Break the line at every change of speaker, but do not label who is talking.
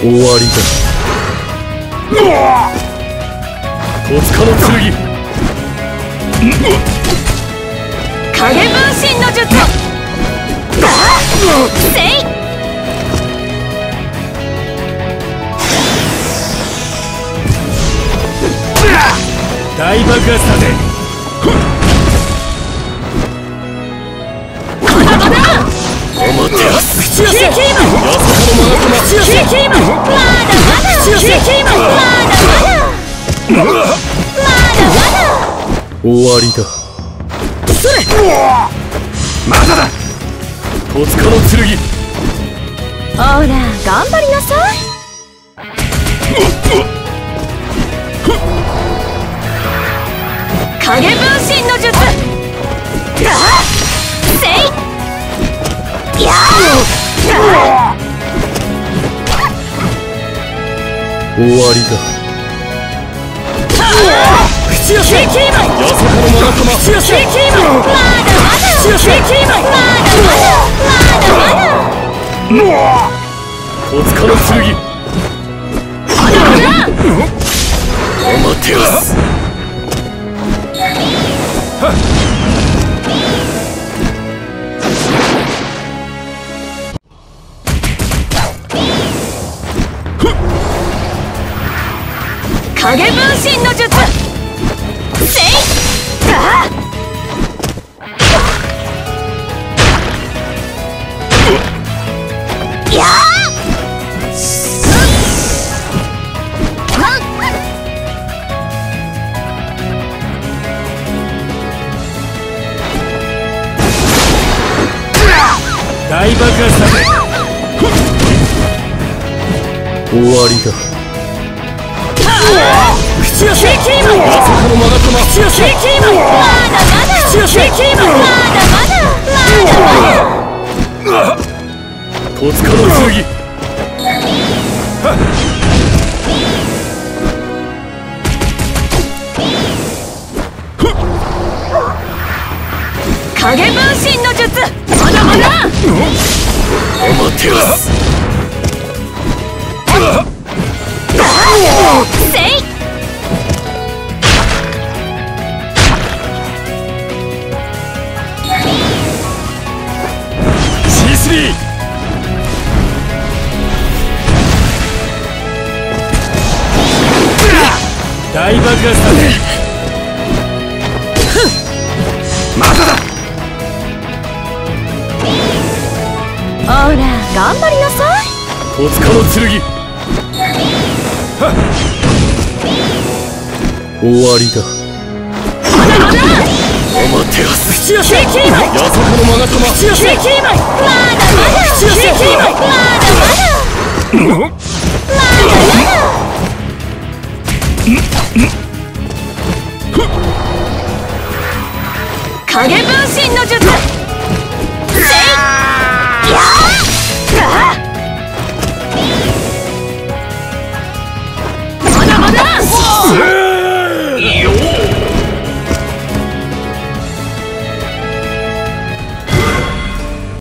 終わりだ。戸塚の剣
影分身の術せい。
大爆発だぜ
キーマン
ま
だまだ。キーキーマンまだ。まだ。まだ。まだ。
終わりだ。
それ
まだ。だ。戸塚の剣
ほら頑張りなさい影分身の術あせいやあ
終わりだ。
マン
まさかのマナコマ
キーキーマンまだ。まだ。キーキーマンまだ。まだ。まだ。まだ。
戸塚の剣
まだ。まだ。
お待てよ
影分身の術。せい。あや
大爆発だぜ。終わりだ戸塚の剣
影分身の術まだまだ。
お待てよ
せい
シースリー大爆発だ。ぜまだだ。
ほら頑張りなさい。
戸塚の剣終わり
だ
お待てよ
キーキーマン
やさかのマナコマ
キーキーマンまだまだ。キーキーマンまだ。まだまだ。まだ影分身の術